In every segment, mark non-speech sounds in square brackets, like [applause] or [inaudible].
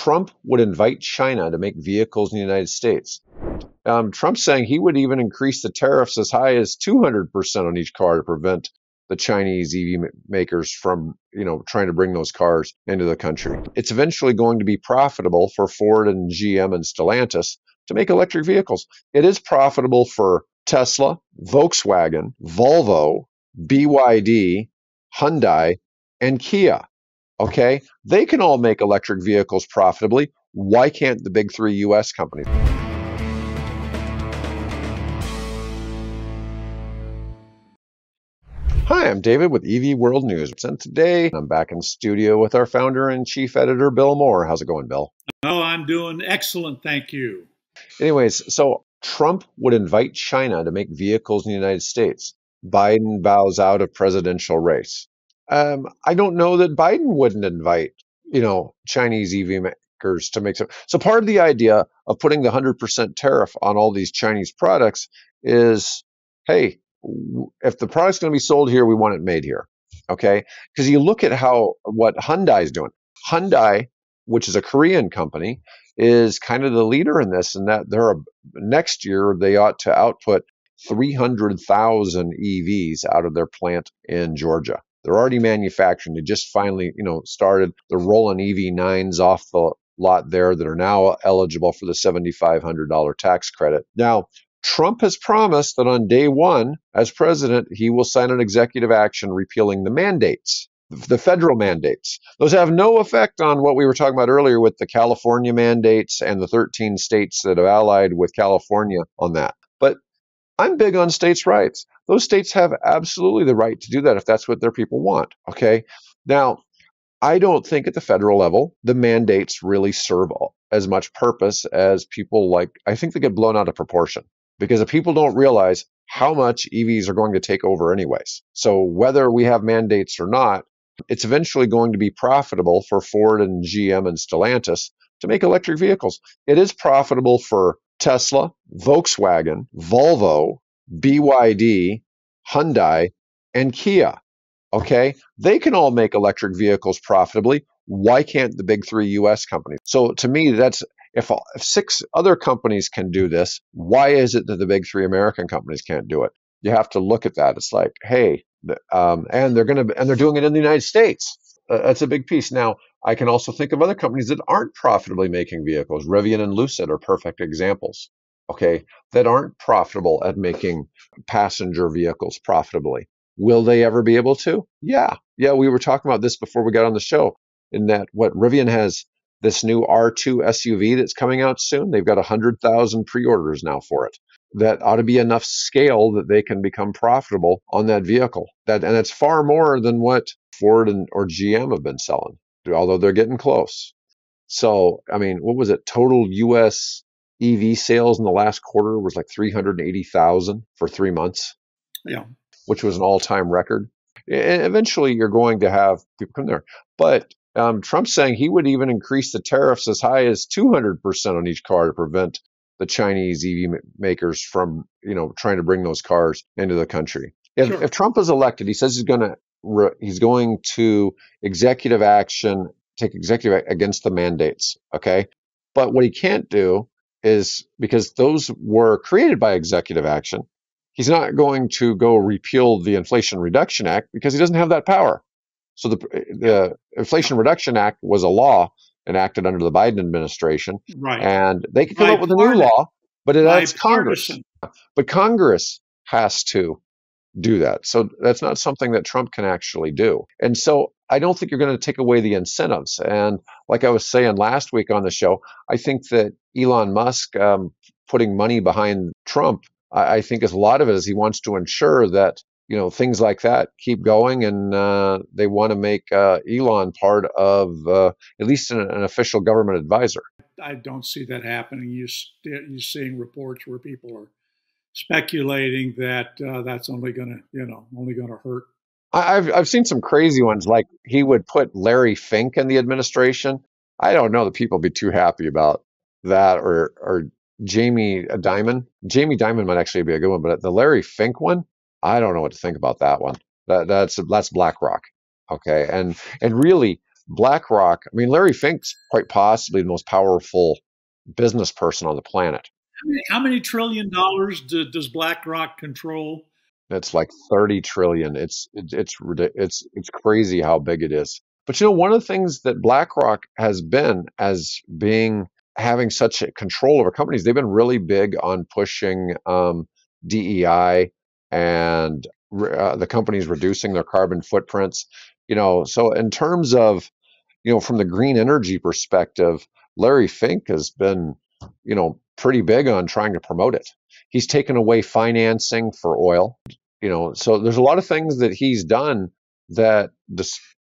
Trump would invite China to make vehicles in the United States. Um, Trump's saying he would even increase the tariffs as high as 200% on each car to prevent the Chinese EV makers from, you know, trying to bring those cars into the country. It's eventually going to be profitable for Ford and GM and Stellantis to make electric vehicles. It is profitable for Tesla, Volkswagen, Volvo, BYD, Hyundai, and Kia. Okay? They can all make electric vehicles profitably. Why can't the big three US companies? Hi, I'm David with EV World News. And today I'm back in studio with our founder and chief editor, Bill Moore. How's it going, Bill? Oh, I'm doing excellent. Thank you. Anyways, so Trump would invite China to make vehicles in the United States. Biden bows out of presidential race. Um, I don't know that Biden wouldn't invite, you know, Chinese EV makers to make some. So part of the idea of putting the 100% tariff on all these Chinese products is, hey, if the product's going to be sold here, we want it made here. Okay. Because you look at how, what Hyundai is doing. Hyundai, which is a Korean company, is kind of the leader in this, and that they're a, next year they ought to output 300,000 EVs out of their plant in Georgia. They're already manufacturing. They just finally, you know, started. They're rolling EV9s off the lot there that are now eligible for the $7,500 tax credit. Now, Trump has promised that on day one, as president, he will sign an executive action repealing the mandates, the federal mandates. Those have no effect on what we were talking about earlier with the California mandates and the 13 states that have allied with California on that. But I'm big on states' rights. Those states have absolutely the right to do that if that's what their people want. Okay. Now, I don't think at the federal level the mandates really serve as much purpose as people like. I think they get blown out of proportion because if people don't realize how much EVs are going to take over, anyways. So whether we have mandates or not, it's eventually going to be profitable for Ford and GM and Stellantis to make electric vehicles. It is profitable for Tesla, Volkswagen, Volvo, BYD, Hyundai, and Kia. Okay, they can all make electric vehicles profitably. Why can't the big three US companies? So to me, that's if, if six other companies can do this, why is it that the big three American companies can't do it? You have to look at that. It's like, hey, um, and they're going to, and they're doing it in the United States. Uh, that's a big piece. Now, I can also think of other companies that aren't profitably making vehicles. Rivian and Lucid are perfect examples. Okay, that aren't profitable at making passenger vehicles profitably. Will they ever be able to? Yeah, yeah. We were talking about this before we got on the show. In that, what Rivian has this new R2 SUV that's coming out soon. They've got 100,000 pre orders now for it. That ought to be enough scale that they can become profitable on that vehicle. That and it's far more than what Ford and or GM have been selling, although they're getting close. So, I mean, what was it? Total US EV sales in the last quarter was like 380,000 for three months. Yeah. Which was an all time record. And eventually you're going to have people come there. But um, Trump's saying he would even increase the tariffs as high as 200% on each car to prevent the Chinese EV makers from, you know, trying to bring those cars into the country. If, sure. if Trump is elected, he says he's going to he's going to executive action, take executive against the mandates. Okay, but what he can't do is because those were created by executive action. He's not going to go repeal the Inflation Reduction Act because he doesn't have that power. So the, eh, the Inflation Reduction Act was a law enacted under the Biden administration, right? And they could come up with a new law, but it has Congress. But Congress has to do that. So that's not something that Trump can actually do. And so I don't think you're going to take away the incentives. And like I was saying last week on the show, I think that Elon Musk um, putting money behind Trump, I, I think is a lot of it is he wants to ensure that you know things like that keep going and uh, they want to make uh, elon part of uh, at least an, an, official government advisor. I don't see that happening. You st- you're seeing reports where people are speculating that uh, that's only going to you know only going to hurt I've, I've seen some crazy ones like he would put larry fink in the administration. I don't know that people would be too happy about that or or jamie dimon jamie dimon might actually be a good one but the larry fink one I don't know what to think about that one. That, that's that's BlackRock. Okay, and and really BlackRock, I mean, Larry Fink's quite possibly the most powerful business person on the planet. How many, how many trillion dollars do, does BlackRock control? It's like 30 trillion. It's it, it's it's it's crazy how big it is. But you know, one of the things that BlackRock has been as being having such control over companies, they've been really big on pushing um, DEI and uh, the companies reducing their carbon footprints. You know, so in terms of, you know, from the green energy perspective, Larry Fink has been, you know, pretty big on trying to promote it. He's taken away financing for oil. You know, so there's a lot of things that he's done that,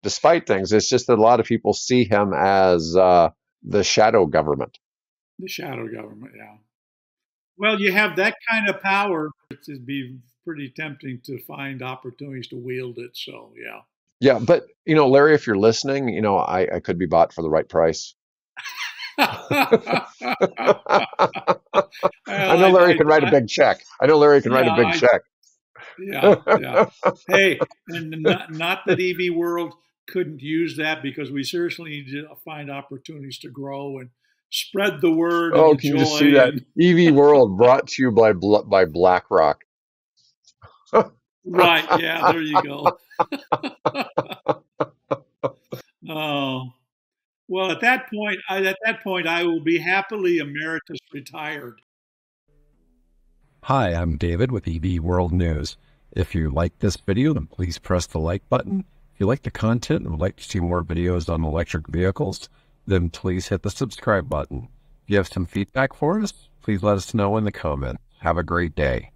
despite things, it's just that a lot of people see him as uh, the shadow government. The shadow government, yeah. Well, you have that kind of power. It'd be pretty tempting to find opportunities to wield it. So, yeah. Yeah, but you know, Larry, if you're listening, you know, I, I could be bought for the right price. [laughs] I know Larry can write a big check. I know Larry can yeah, write a big I, check. Yeah, yeah. hey, and not, not that EV World couldn't use that because we seriously need to find opportunities to grow and spread the word. Oh, can you see that? EV World brought to you by by BlackRock. right. Yeah. There you go. [laughs] [laughs] oh. Well, at that point, I, at that point, I will be happily emeritus retired. Hi, I'm David with EV World News. If you like this video, then please press the like button. If you like the content and would like to see more videos on electric vehicles, then please hit the subscribe button. If you have some feedback for us, please let us know in the comments. Have a great day.